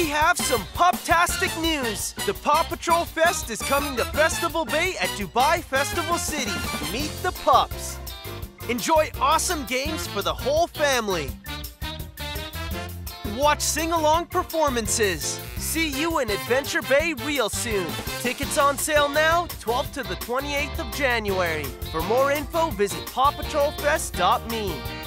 we have some pup-tastic news. The Paw Patrol Fest is coming to Festival Bay at Dubai Festival City. Meet the pups. Enjoy awesome games for the whole family. Watch sing-along performances. See you in Adventure Bay real soon. Tickets on sale now, 12th to the 28th of January. For more info, visit pawpatrolfest.me.